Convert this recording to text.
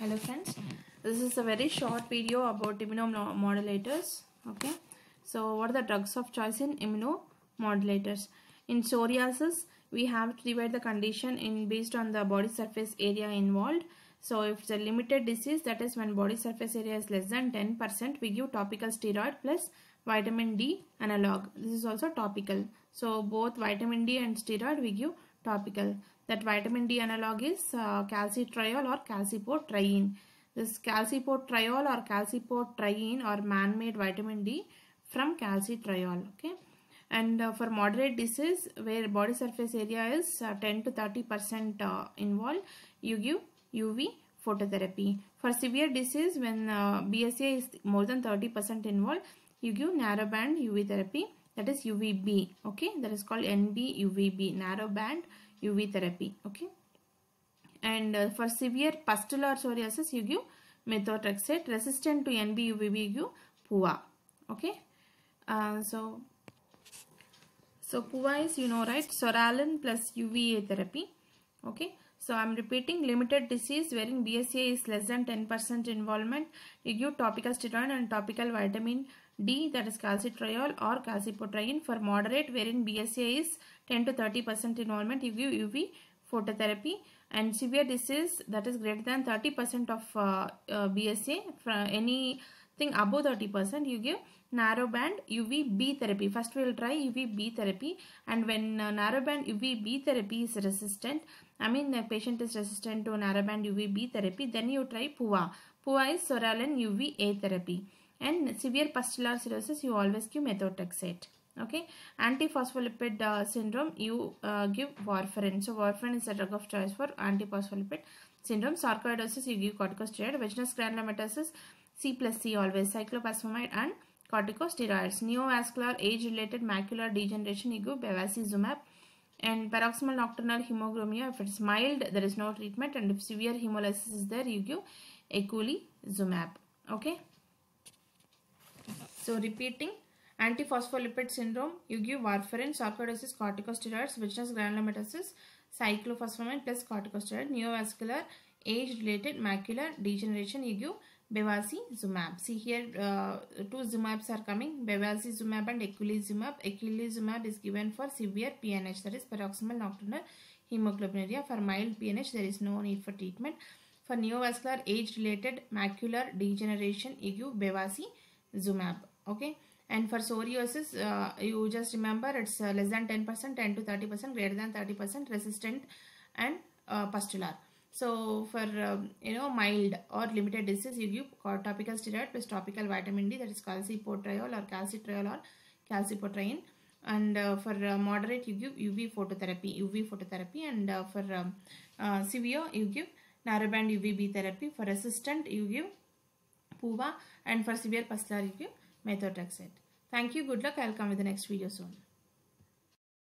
hello friends. This is a very short video about immunomodulators okay? So what are the drugs of choice in immunomodulators? In psoriasis we have to divide the condition in based on the body surface area involved. So if it's a limited disease that is when body surface area is less than 10% we give topical steroid plus vitamin D analog. This is also topical. So both vitamin D and steroid we give topical that vitamin D analog is uh, calcitriol or calcipotriene. This calcipotriol or calcipotriene or man-made vitamin D from calcitriol. Okay. And uh, for moderate disease where body surface area is uh, 10 to 30 percent uh, involved, you give UV phototherapy. For severe disease when uh, BSA is more than 30 percent involved, you give narrowband UV therapy that is UVB. Okay, that is called NB UVB narrowband UV therapy. Okay. And uh, for severe pustular psoriasis, you give methotrexate. Resistant to NB UVB, you give PUVA. Okay. Uh, so, so PUVA is, you know, right, psoralen plus UVA therapy. Okay. So, I am repeating limited disease wherein BSA is less than 10% involvement. You give topical steroid and topical vitamin D that is calcitriol or calcipotriene for moderate wherein BSA is 10 to 30% involvement you give UV phototherapy and severe disease that is greater than 30% of uh, uh, BSA anything above 30% you give narrow band UVB therapy. First we will try UVB therapy and when uh, narrowband UVB therapy is resistant I mean the patient is resistant to narrow band UVB therapy then you try PUVA. PUVA is psoralen UVA therapy and severe pustular psoriasis you always give methotrexate okay? Antiphospholipid uh, syndrome you uh, give warfarin. So warfarin is a drug of choice for antiphospholipid syndrome. Sarcoidosis you give corticosteroid. Wegener's granulomatosis c plus c always cyclophosphamide and corticosteroids. Neovascular age related macular degeneration you give bevacizumab. And paroxysmal nocturnal hemoglobinemia if it's mild there is no treatment. And if severe hemolysis is there you give eculizumab okay so repeating antiphospholipid syndrome, you give warfarin, sarcoidosis, corticosteroids, Wegener's granulomatosis, cyclophosphamide plus corticosteroid, neovascular, age-related macular degeneration, you give bevacizumab. See here, uh, two zumabs are coming, bevacizumab and eculizumab. Eculizumab is given for severe PNH, that is paroxysmal nocturnal hemoglobinuria. For mild PNH, there is no need for treatment. For neovascular, age-related macular degeneration, you give bevacizumab okay? And for psoriasis uh, you just remember it's uh, less than 10% 10 to 30% greater than 30% resistant and uh, pustular. So for um, you know mild or limited disease you give topical steroid plus topical vitamin D that is calcipotriol or calcitriol or calcipotriene. And uh, for uh, moderate you give UV phototherapy UV phototherapy. And uh, for um, severe you give narrowband UVB therapy. For resistant you give PUVA. And for severe pustular you give methotrexate. Thank you. Good luck. I'll come with the next video soon.